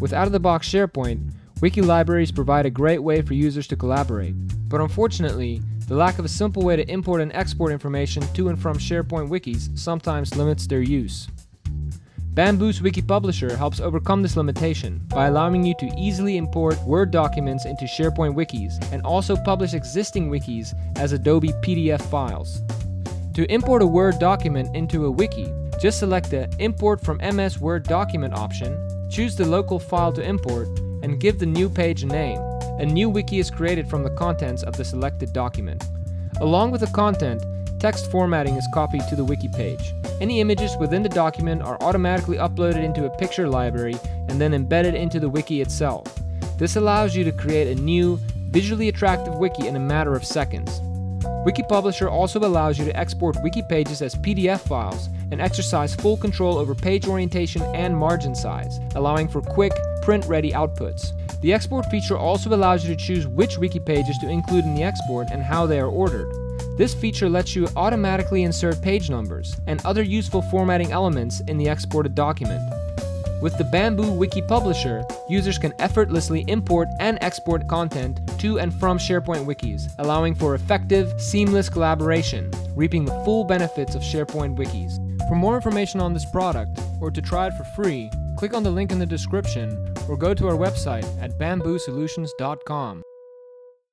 With out of the box SharePoint, wiki libraries provide a great way for users to collaborate. But unfortunately, the lack of a simple way to import and export information to and from SharePoint wikis sometimes limits their use. Bamboo's Wiki Publisher helps overcome this limitation by allowing you to easily import Word documents into SharePoint wikis and also publish existing wikis as Adobe PDF files. To import a Word document into a wiki, just select the Import from MS Word document option, choose the local file to import, and give the new page a name. A new wiki is created from the contents of the selected document. Along with the content, text formatting is copied to the wiki page. Any images within the document are automatically uploaded into a picture library and then embedded into the wiki itself. This allows you to create a new, visually attractive wiki in a matter of seconds. Wiki Publisher also allows you to export wiki pages as PDF files and exercise full control over page orientation and margin size, allowing for quick, print-ready outputs. The export feature also allows you to choose which wiki pages to include in the export and how they are ordered. This feature lets you automatically insert page numbers and other useful formatting elements in the exported document. With the Bamboo Wiki Publisher, users can effortlessly import and export content to and from SharePoint wikis, allowing for effective, seamless collaboration, reaping the full benefits of SharePoint wikis. For more information on this product, or to try it for free, click on the link in the description or go to our website at bamboosolutions.com.